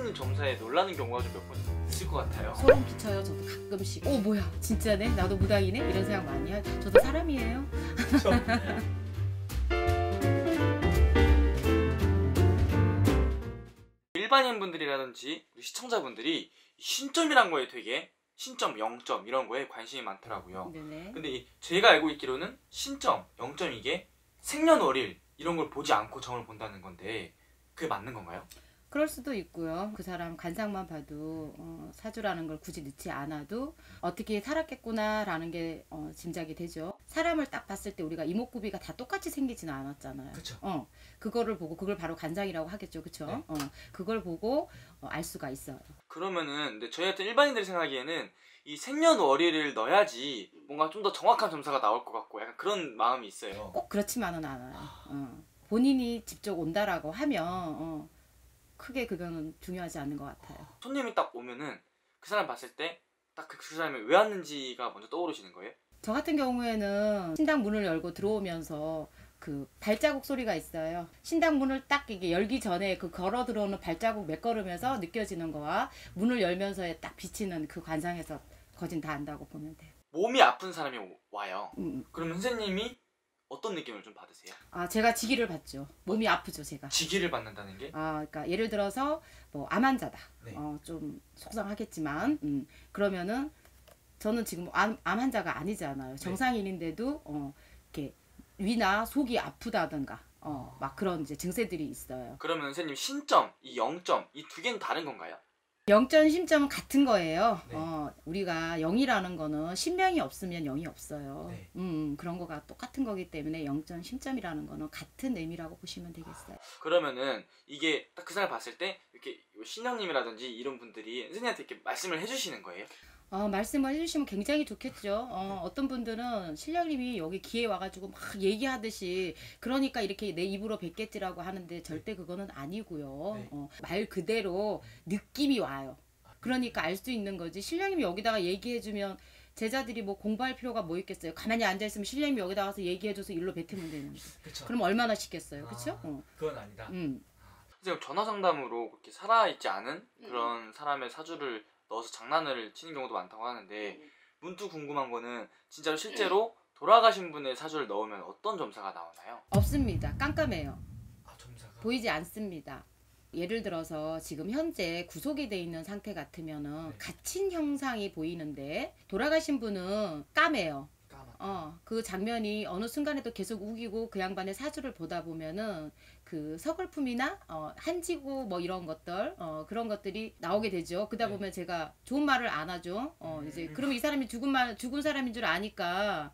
선생님 점사에 놀라는 경우가 좀 몇 번 있을 것 같아요. 소름 끼쳐요. 저도 가끔씩. 오 뭐야 진짜네. 나도 무당이네. 이런 생각 많이 하. 저도 사람이에요. 그렇죠? 일반인 분들이라든지 시청자분들이 신점이란 거에 되게 신점, 0점 이런 거에 관심이 많더라고요. 네네. 근데 이 제가 알고 있기로는 신점, 0점 이게 생년월일 이런 걸 보지 않고 점을 본다는 건데 그게 맞는 건가요? 그럴 수도 있고요. 그 사람 간상만 봐도 어, 사주라는 걸 굳이 넣지 않아도 어떻게 살았겠구나라는 게 어, 짐작이 되죠. 사람을 딱 봤을 때 우리가 이목구비가 다 똑같이 생기지는 않았잖아요. 그쵸. 어, 그거를 보고 그걸 바로 간상이라고 하겠죠, 그렇죠? 네. 어, 그걸 보고 어, 알 수가 있어요. 그러면은 근데 저희 같은 일반인들이 생각하기에는 이 생년월일을 넣어야지 뭔가 좀 더 정확한 점사가 나올 것 같고 약간 그런 마음이 있어요. 꼭 그렇지만은 않아요. 어. 본인이 직접 온다라고 하면 어, 크게 그거는 중요하지 않는 것 같아요. 손님이 딱 오면은 그 사람 봤을 때 딱 그 사람이 왜 왔는지가 먼저 떠오르시는 거예요? 저 같은 경우에는 신당 문을 열고 들어오면서 그 발자국 소리가 있어요. 신당 문을 딱 이게 열기 전에 그 걸어 들어오는 발자국 몇 걸으면서 느껴지는 거와 문을 열면서의 딱 비치는 그 관상에서 거진 다 안다고 보면 돼요. 몸이 아픈 사람이 오- 와요. 음. 그러면 선생님이 어떤 느낌을 좀 받으세요? 아 제가 지기를 받죠. 몸이 아프죠 제가. 지기를 받는다는 게? 아, 그러니까 예를 들어서 뭐 암 환자다. 네. 어, 좀 속상하겠지만, 음, 그러면은 저는 지금 암, 암 환자가 아니잖아요. 정상인인데도 어, 이렇게 위나 속이 아프다든가, 어, 막 그런 이제 증세들이 있어요. 그러면 선생님 신점, 이 0점 이 두 개는 다른 건가요? 영점 심점은 같은 거예요. 네. 어, 우리가 영이라는 거는 신명이 없으면 영이 없어요. 네. 음, 그런 거가 똑같은 거기 때문에 영점 심점이라는 거는 같은 의미라고 보시면 되겠어요. 그러면은 이게 딱 그 사람 봤을 때 이렇게 신령님이라든지 이런 분들이 선생님한테 이렇게 말씀을 해주시는 거예요? 어, 말씀을 해주시면 굉장히 좋겠죠. 어, 어떤 분들은 신령님이 여기 기에 와가지고 막 얘기하듯이 그러니까 이렇게 내 입으로 뵙겠지라고 하는데 절대 그거는 아니고요. 네. 어, 말 그대로 느낌이 와요. 그러니까 알 수 있는 거지. 신령님이 여기다가 얘기해주면 제자들이 뭐 공부할 필요가 뭐 있겠어요. 가만히 앉아 있으면 신령님이 여기다 가서 얘기해줘서 일로 뱉으면 되는데. 그렇죠. 그럼 얼마나 쉽겠어요. 그쵸? 어. 그건 아니다. 음. 선생님 전화 상담으로 그렇게 살아있지 않은 그런 사람의 사주를 넣어서 장난을 치는 경우도 많다고 하는데 문득 궁금한 거는 진짜로 실제로 돌아가신 분의 사주를 넣으면 어떤 점사가 나오나요? 없습니다. 깜깜해요. 아 점사가 보이지 않습니다. 예를 들어서 지금 현재 구속이 돼 있는 상태 같으면은 네. 갇힌 형상이 보이는데 돌아가신 분은 까매요. 어, 그 장면이 어느 순간에도 계속 우기고 그 양반의 사주를 보다 보면은 그 서글픔이나 어, 한지고 뭐 이런 것들 어, 그런 것들이 나오게 되죠. 그러다 네. 보면 제가 좋은 말을 안 하죠. 어, 이제 음. 그러면 이 사람이 죽은 말 죽은 사람인 줄 아니까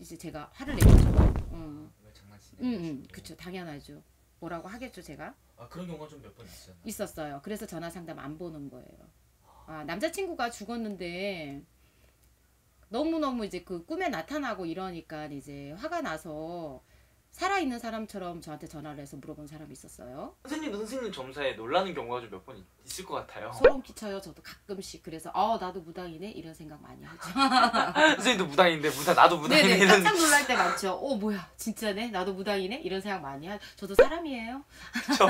이제 제가 화를 내죠. 음, 왜 장난치냐? 음, 음, 그쵸, 당연하죠. 뭐라고 하겠죠, 제가. 아 그런 경우가 좀 몇 번 있었나? 있었어요. 그래서 전화 상담 안 보는 거예요. 아, 남자친구가 죽었는데 너무너무 이제 그 꿈에 나타나고 이러니까 이제 화가 나서 살아있는 사람처럼 저한테 전화를 해서 물어본 사람이 있었어요. 선생님도 선생님 점사에 놀라는 경우가 좀 몇 번 있을 것 같아요. 소름 끼쳐요. 저도 가끔씩. 그래서 어 나도 무당이네 이런 생각 많이 하죠. 선생님도 무당인데 무당 나도 무당이네 네네 이런 깜짝 놀랄 때 많죠. 어 뭐야 진짜네 나도 무당이네 이런 생각 많이 하. 저도 사람이에요. 저...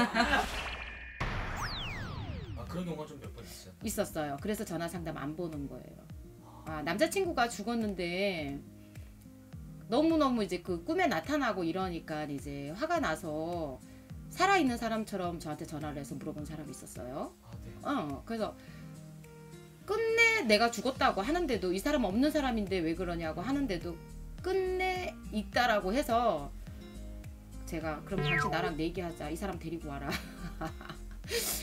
아 그런 경우가 좀 몇 번 있었나? 있었어요. 그래서 전화 상담 안 보는 거예요. 아, 남자친구가 죽었는데 너무너무 이제 그 꿈에 나타나고 이러니까 이제 화가 나서 살아있는 사람처럼 저한테 전화를 해서 물어본 사람이 있었어요. 아 네. 어, 그래서 끝내 내가 죽었다고 하는데도 이 사람 없는 사람인데 왜 그러냐고 하는데도 끝내 있다라고 해서 제가 그럼 당신 나랑 내기하자 이 사람 데리고 와라